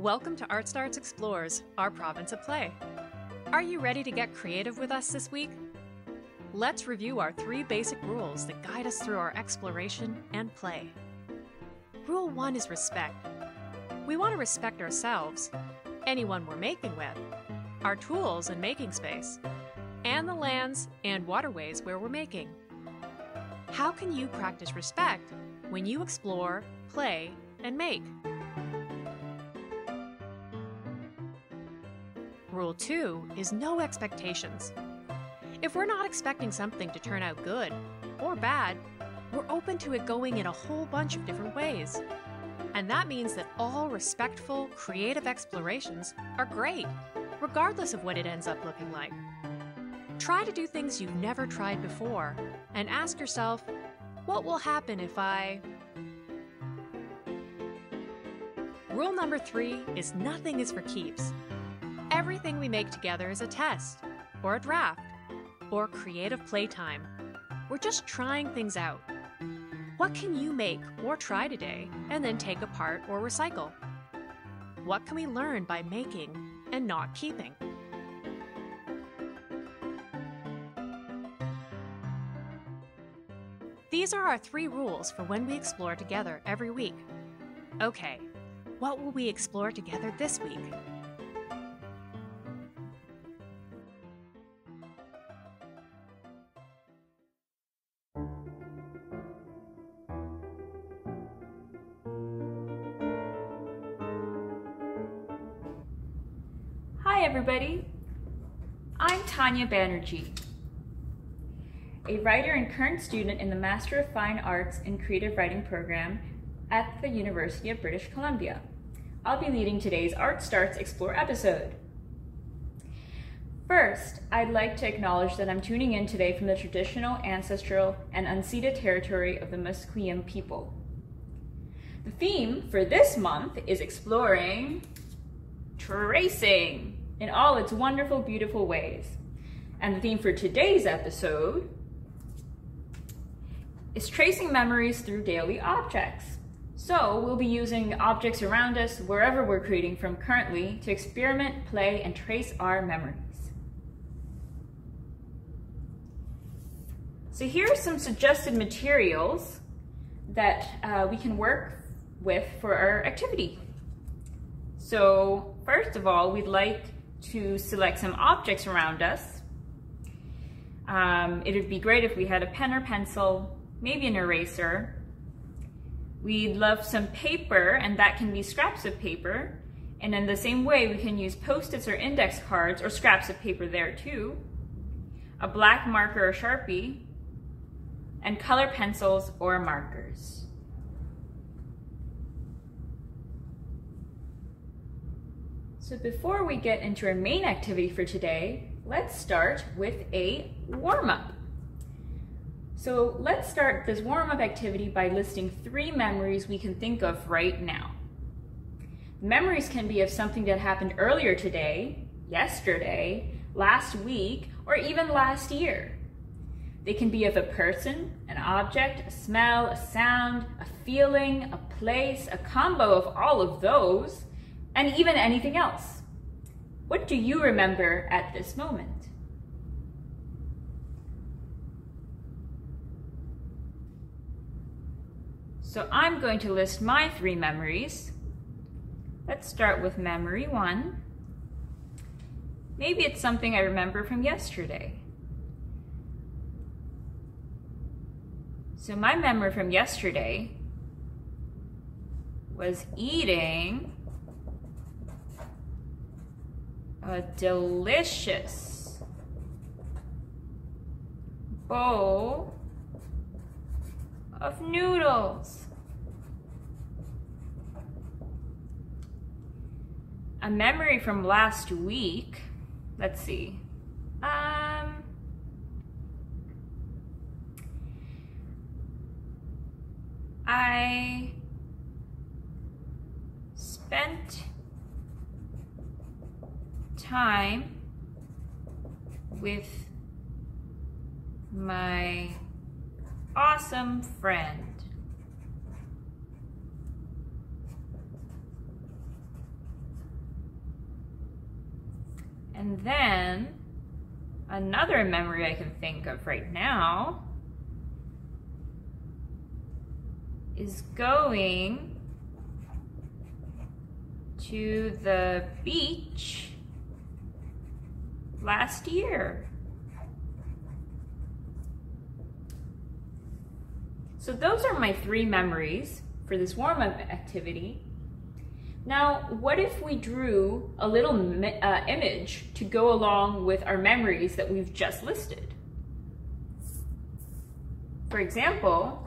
Welcome to ArtStarts Explores, our province of play. Are you ready to get creative with us this week? Let's review our three basic rules that guide us through our exploration and play. Rule 1 is respect. We want to respect ourselves, anyone we're making with, our tools and making space, and the lands and waterways where we're making. How can you practice respect when you explore, play, and make? 2 is no expectations. If we're not expecting something to turn out good or bad, we're open to it going in a whole bunch of different ways. And that means that all respectful, creative explorations are great, regardless of what it ends up looking like. Try to do things you've never tried before and ask yourself, what will happen if I. Rule number three is nothing is for keeps. Everything we make together is a test, or a draft, or creative playtime. We're just trying things out. What can you make or try today and then take apart or recycle? What can we learn by making and not keeping? These are our three rules for when we explore together every week. Okay, what will we explore together this week? Hi, everybody. I'm Tanya Banerjee, a writer and current student in the Master of Fine Arts in Creative Writing program at the University of British Columbia. I'll be leading today's ArtStarts Explore episode. First, I'd like to acknowledge that I'm tuning in today from the traditional, ancestral, and unceded territory of the Musqueam people. The theme for this month is exploring tracing in all its wonderful, beautiful ways. And the theme for today's episode is tracing memories through daily objects. So we'll be using objects around us wherever we're creating from currently to experiment, play, and trace our memories. So here are some suggested materials that uh, we can work with for our activity. So first of all, we'd like to select some objects around us. Um, it would be great if we had a pen or pencil, maybe an eraser. We'd love some paper, and that can be scraps of paper. And in the same way, we can use post-its or index cards or scraps of paper there too. A black marker or Sharpie, and color pencils or markers. So before we get into our main activity for today, let's start with a warm-up. So let's start this warm-up activity by listing three memories we can think of right now. Memories can be of something that happened earlier today, yesterday, last week, or even last year. They can be of a person, an object, a smell, a sound, a feeling, a place, a combo of all of those, and even anything else. What do you remember at this moment? So I'm going to list my three memories. Let's start with memory one. Maybe it's something I remember from yesterday. So my memory from yesterday was eating a delicious bowl of noodles. A memory from last week. Let's see. Um, I spent time with my awesome friend. And then another memory I can think of right now is going to the beach last year. So those are my three memories for this warm-up activity. Now, what if we drew a little uh, image to go along with our memories that we've just listed? For example,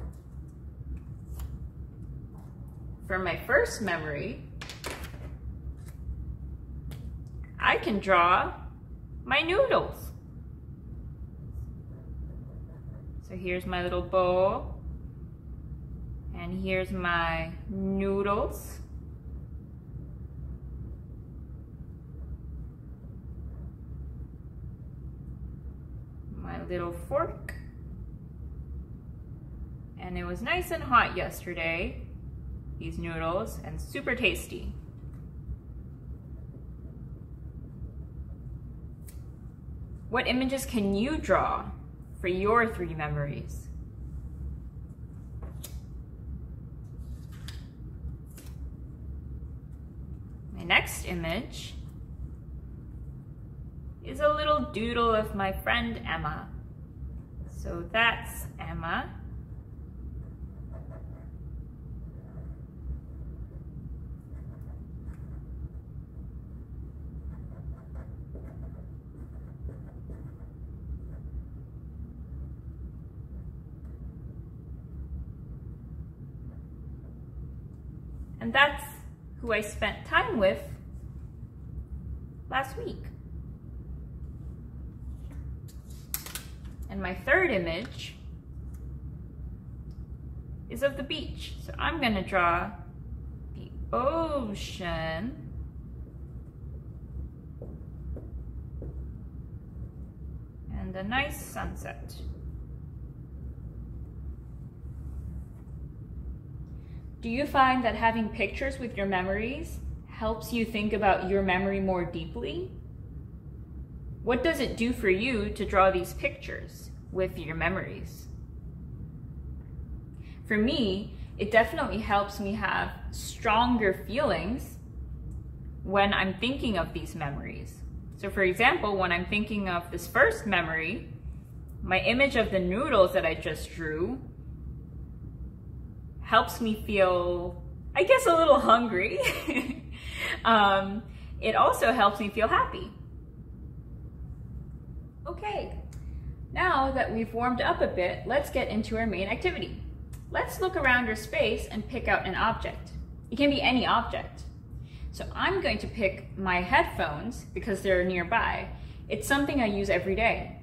for my first memory, I can draw my noodles. So here's my little bowl. And here's my noodles. My little fork. And it was nice and hot yesterday, these noodles, and super tasty. What images can you draw for your three memories? My next image is a little doodle of my friend Emma. So that's Emma. And that's who I spent time with last week. And my third image is of the beach. So I'm gonna draw the ocean and a nice sunset. Do you find that having pictures with your memories helps you think about your memory more deeply? What does it do for you to draw these pictures with your memories? For me, it definitely helps me have stronger feelings when I'm thinking of these memories. So for example, when I'm thinking of this first memory, my image of the noodles that I just drew helps me feel, I guess, a little hungry. um, it also helps me feel happy. Okay, now that we've warmed up a bit, let's get into our main activity. Let's look around our space and pick out an object. It can be any object. So I'm going to pick my headphones because they're nearby. It's something I use every day.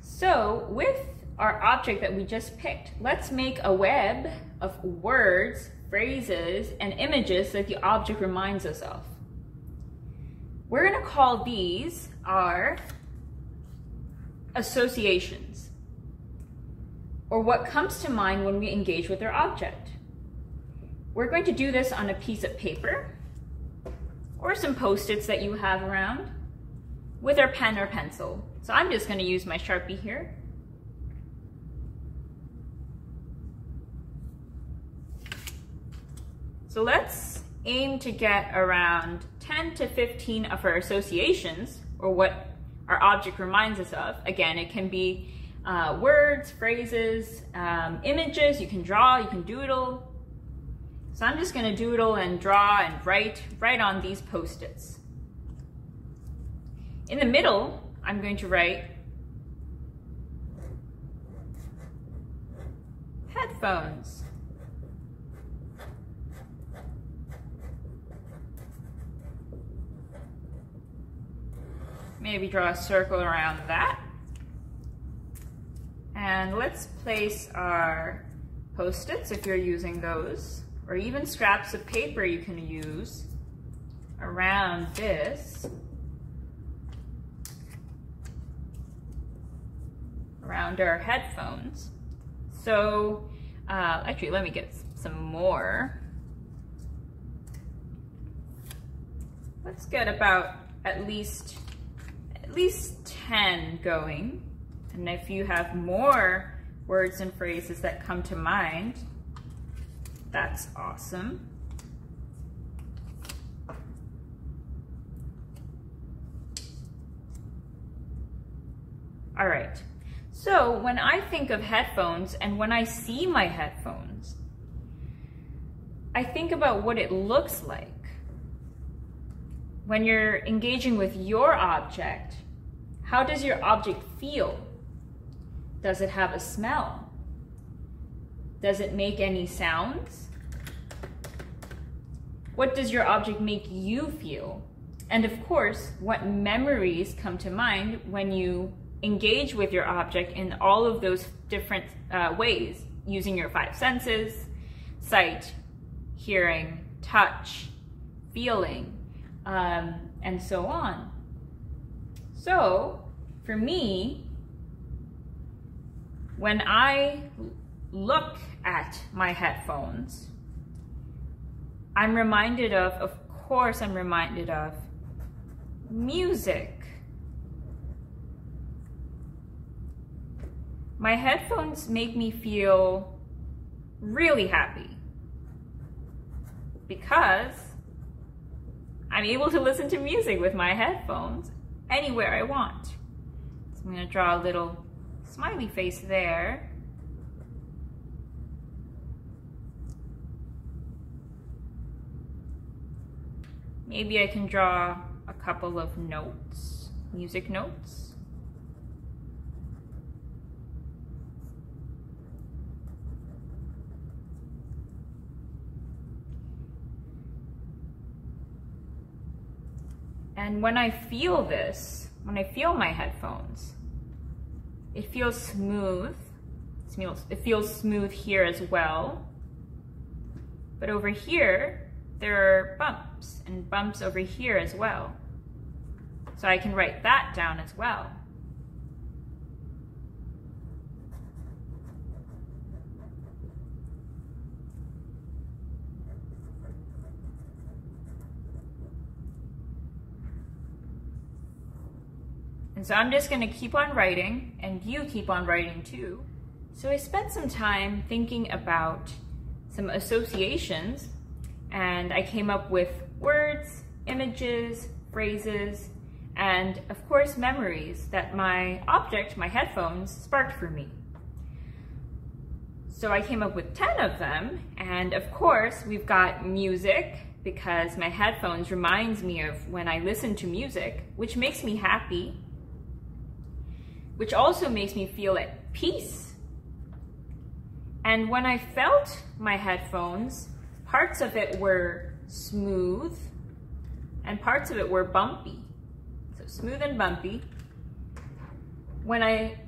So with our object that we just picked. Let's make a web of words, phrases, and images that the object reminds us of. We're gonna call these our associations, or what comes to mind when we engage with our object. We're going to do this on a piece of paper, or some post-its that you have around, with our pen or pencil. So I'm just gonna use my Sharpie here So let's aim to get around 10 to 15 of our associations, or what our object reminds us of. Again, it can be uh, words, phrases, um, images, you can draw, you can doodle. So I'm just gonna doodle and draw and write, write on these post-its. In the middle, I'm going to write headphones. Maybe draw a circle around that. And let's place our post-its if you're using those, or even scraps of paper you can use around this. around our headphones. So, uh, actually, let me get some more. Let's get about at least at least 10 going. And if you have more words and phrases that come to mind, that's awesome. All right, so when I think of headphones and when I see my headphones, I think about what it looks like. When you're engaging with your object, how does your object feel? Does it have a smell? Does it make any sounds? What does your object make you feel? And of course, what memories come to mind when you engage with your object in all of those different uh, ways using your five senses sight, hearing, touch, feeling, um, and so on. So, for me, when I look at my headphones, I'm reminded of, of course, I'm reminded of music. My headphones make me feel really happy because I'm able to listen to music with my headphones anywhere I want. So I'm to draw a little smiley face there. Maybe I can draw a couple of notes, music notes. And when I feel this, when I feel my headphones, it feels smooth. It feels, smooth here as well. But over here, there are bumps and bumps over here as well. So I can write that down as well. So I'm just gonna keep on writing and you keep on writing too. So I spent some time thinking about some associations and I came up with words, images, phrases, and of course memories that my object, my headphones, sparked for me. So I came up with 10 of them, and of course we've got music, because my headphones reminds me of when I listen to music, which makes me happy which also makes me feel at peace. And when I felt my headphones, parts of it were smooth and parts of it were bumpy. So smooth and bumpy. When I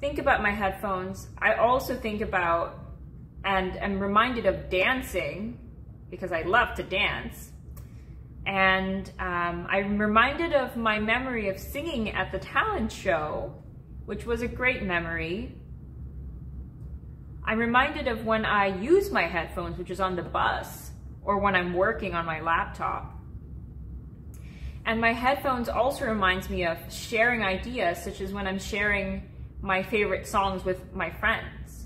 think about my headphones, I also think about and am reminded of dancing because I love to dance. And um, I'm reminded of my memory of singing at the talent show which was a great memory. I'm reminded of when I use my headphones, which is on the bus, or when I'm working on my laptop. And my headphones also reminds me of sharing ideas, such as when I'm sharing my favorite songs with my friends.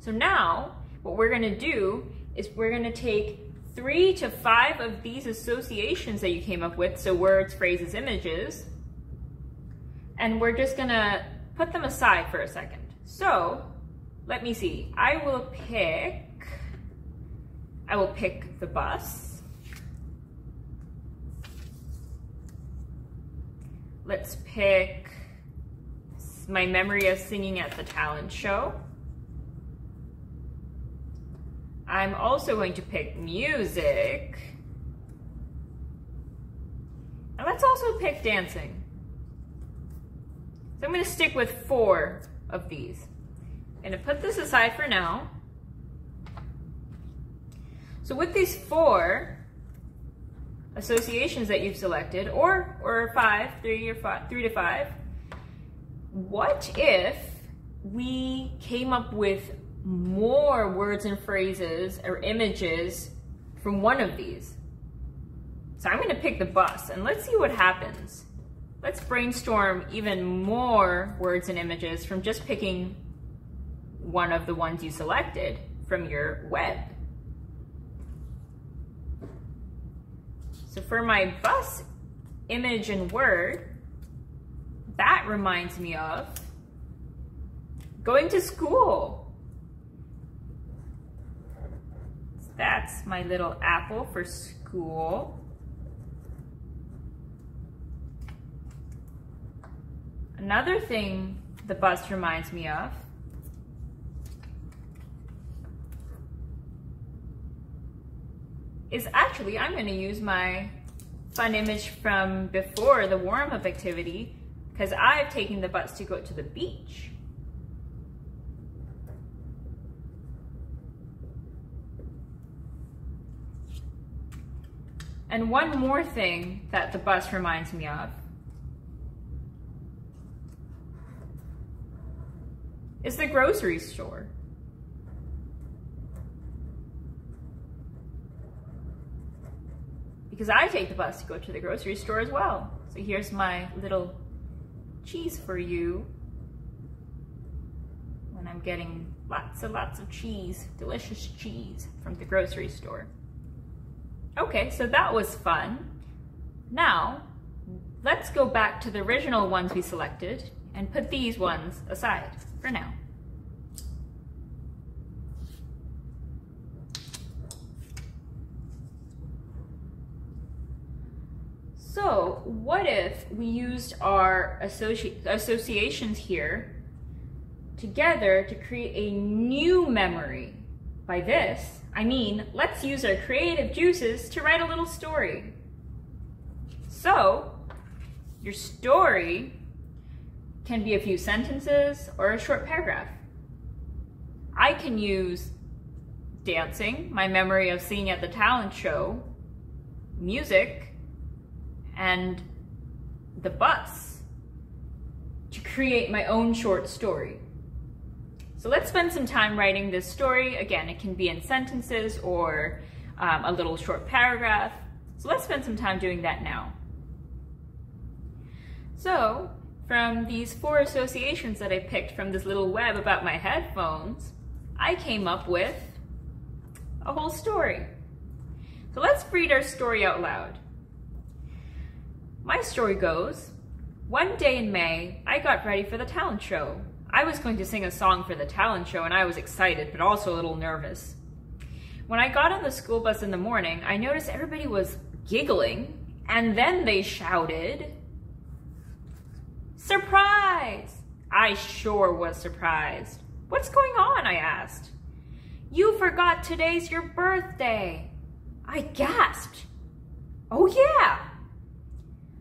So now, what we're gonna do is we're gonna take three to five of these associations that you came up with, so words, phrases, images, and we're just gonna put them aside for a second. So let me see, I will pick, I will pick the bus. Let's pick my memory of singing at the talent show. I'm also going to pick music. And let's also pick dancing. So I'm gonna stick with four of these. I'm gonna put this aside for now. So with these four associations that you've selected, or, or five, three or five, three to five, what if we came up with more words and phrases or images from one of these? So I'm gonna pick the bus and let's see what happens. Let's brainstorm even more words and images from just picking one of the ones you selected from your web. So for my bus image and word, that reminds me of going to school. That's my little apple for school. Another thing the bus reminds me of is actually, I'm gonna use my fun image from before the warm-up activity because I've taken the bus to go to the beach. And one more thing that the bus reminds me of is the grocery store. Because I take the bus to go to the grocery store as well. So here's my little cheese for you when I'm getting lots and lots of cheese, delicious cheese from the grocery store. Okay, so that was fun. Now, let's go back to the original ones we selected and put these ones aside for now. So what if we used our associ associations here together to create a new memory? By this, I mean, let's use our creative juices to write a little story. So, your story can be a few sentences or a short paragraph. I can use dancing, my memory of seeing at the talent show, music, and the bus to create my own short story. So let's spend some time writing this story. Again, it can be in sentences or um, a little short paragraph. So let's spend some time doing that now. So from these four associations that I picked from this little web about my headphones, I came up with a whole story. So let's read our story out loud. My story goes, one day in May, I got ready for the talent show. I was going to sing a song for the talent show and I was excited, but also a little nervous. When I got on the school bus in the morning, I noticed everybody was giggling and then they shouted, Surprise! I sure was surprised. What's going on? I asked. You forgot today's your birthday. I gasped. Oh yeah,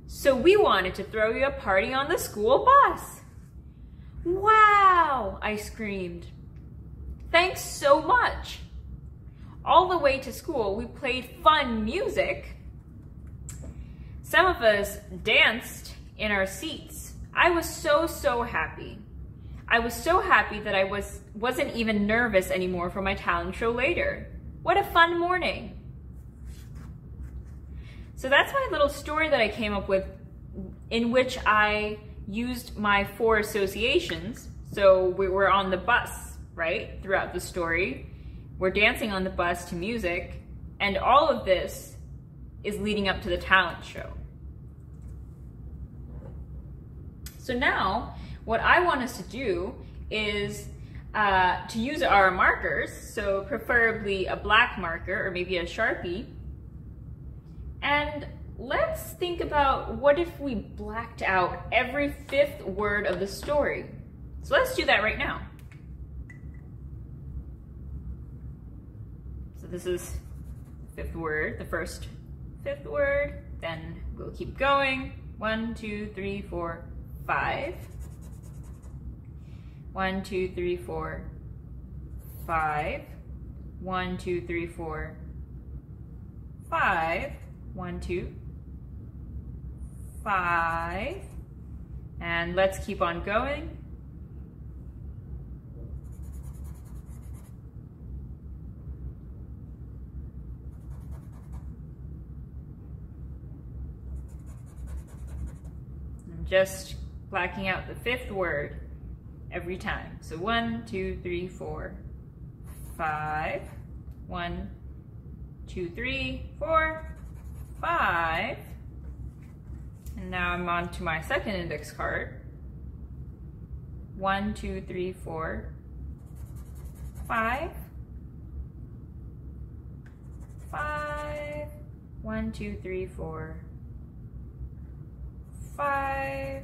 so we wanted to throw you a party on the school bus. Wow, I screamed. Thanks so much. All the way to school, we played fun music. Some of us danced in our seats. I was so, so happy. I was so happy that I was, wasn't even nervous anymore for my talent show later. What a fun morning. So that's my little story that I came up with in which I used my four associations. So we were on the bus, right, throughout the story. We're dancing on the bus to music, and all of this is leading up to the talent show. So now, what I want us to do is uh, to use our markers, so preferably a black marker or maybe a Sharpie, and let's think about what if we blacked out every fifth word of the story. So let's do that right now. So this is fifth word, the first fifth word, then we'll keep going. One, two, three, four, five. One, two, three, four, five. One, two, three, four, five. One, two, five. And let's keep on going. just blacking out the fifth word every time. So one, two, three, four, five. One, two, three, four, five. And now I'm on to my second index card. One, two, three, four, five. Five. One, two, three, four, five.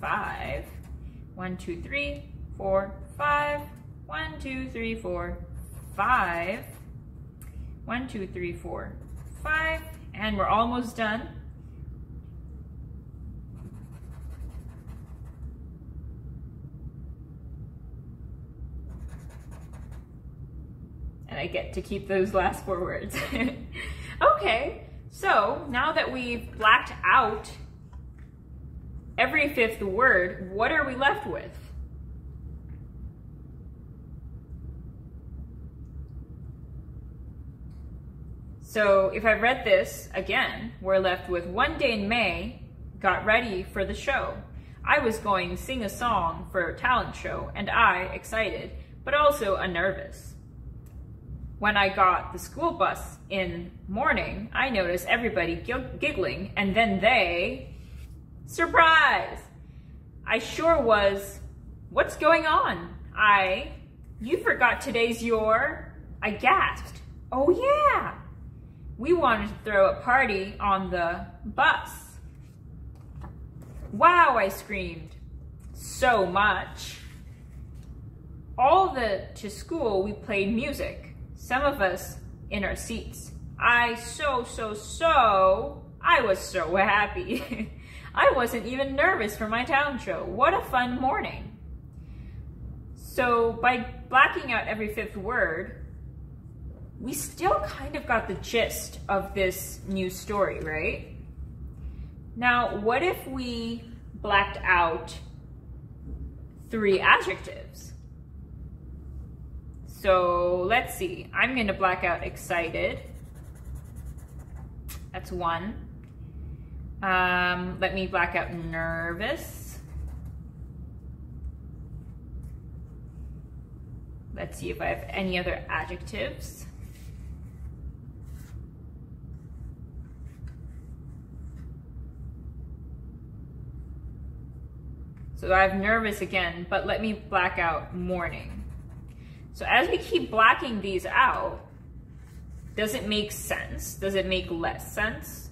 five. One, two, three, four, five. One, two, three, four, five. One, two, three, four, five. And we're almost done. And I get to keep those last four words. okay, so now that we've blacked out every fifth word, what are we left with? So if I read this again, we're left with one day in May, got ready for the show. I was going to sing a song for a talent show, and I, excited, but also a nervous. When I got the school bus in morning, I noticed everybody giggling, and then they, surprise! I sure was, what's going on? I, you forgot today's your, I gasped. Oh yeah! We wanted to throw a party on the bus. Wow, I screamed. So much. All the to school we played music. Some of us in our seats. I so, so, so, I was so happy. I wasn't even nervous for my talent show. What a fun morning. So by blacking out every fifth word, we still kind of got the gist of this new story, right? Now, what if we blacked out three adjectives? So let's see. I'm going to black out excited. That's one. Um, let me black out nervous. Let's see if I have any other adjectives. So I have nervous again, but let me black out morning. So as we keep blacking these out, does it make sense? Does it make less sense?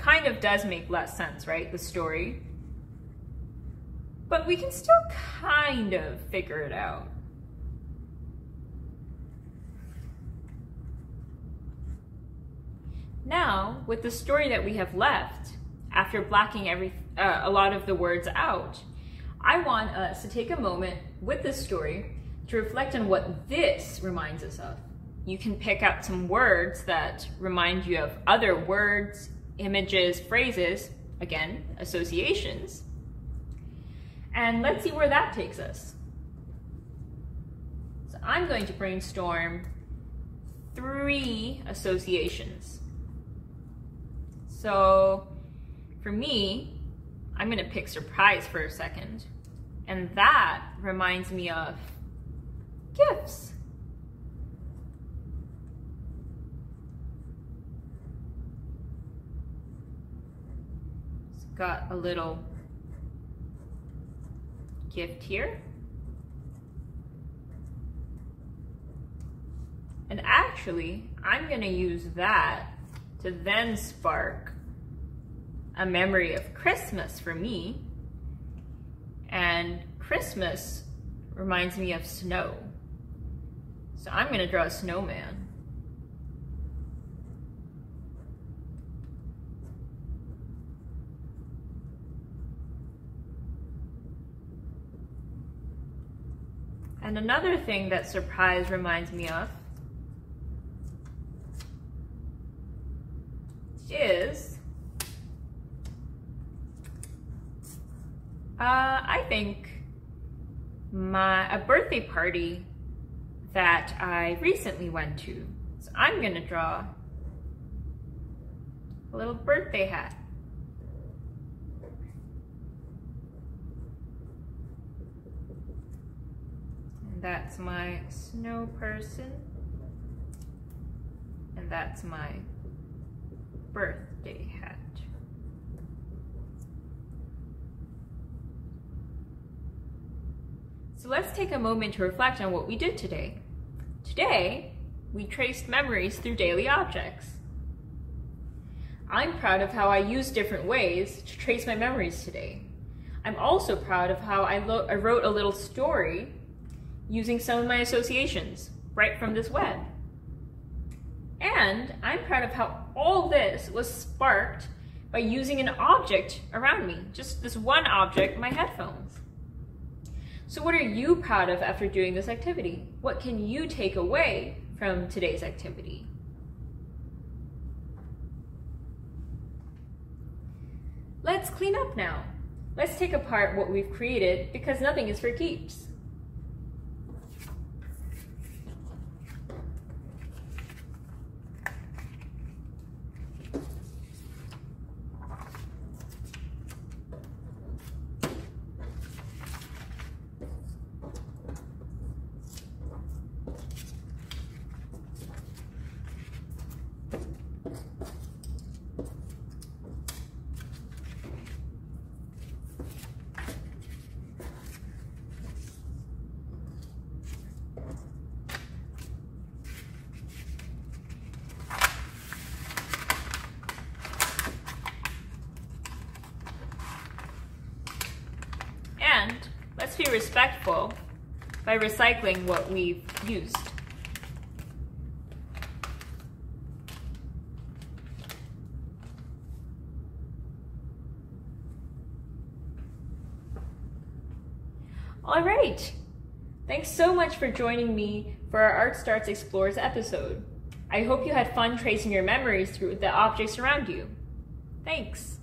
Kind of does make less sense, right? The story. But we can still kind of figure it out. Now, with the story that we have left, after blacking every uh, a lot of the words out. I want us to take a moment with this story to reflect on what this reminds us of. You can pick out some words that remind you of other words, images, phrases, again, associations. And let's see where that takes us. So I'm going to brainstorm three associations. So for me, I'm gonna pick surprise for a second. And that reminds me of gifts. It's got a little gift here. And actually, I'm gonna use that to then spark a memory of Christmas for me. And Christmas reminds me of snow. So I'm gonna draw a snowman. And another thing that surprise reminds me of is, uh, I think my a birthday party that I recently went to. So I'm gonna draw a little birthday hat. And that's my snow person. And that's my birthday hat. So let's take a moment to reflect on what we did today. Today, we traced memories through daily objects. I'm proud of how I used different ways to trace my memories today. I'm also proud of how I, I, wrote a little story using some of my associations right from this web. And I'm proud of how all this was sparked by using an object around me, just this one object, my headphones. So what are you proud of after doing this activity? What can you take away from today's activity? Let's clean up now. Let's take apart what we've created because nothing is for keeps. Let's be respectful by recycling what we've used. All right. Thanks so much for joining me for our ArtStarts Explores episode. I hope you had fun tracing your memories through the objects around you. Thanks.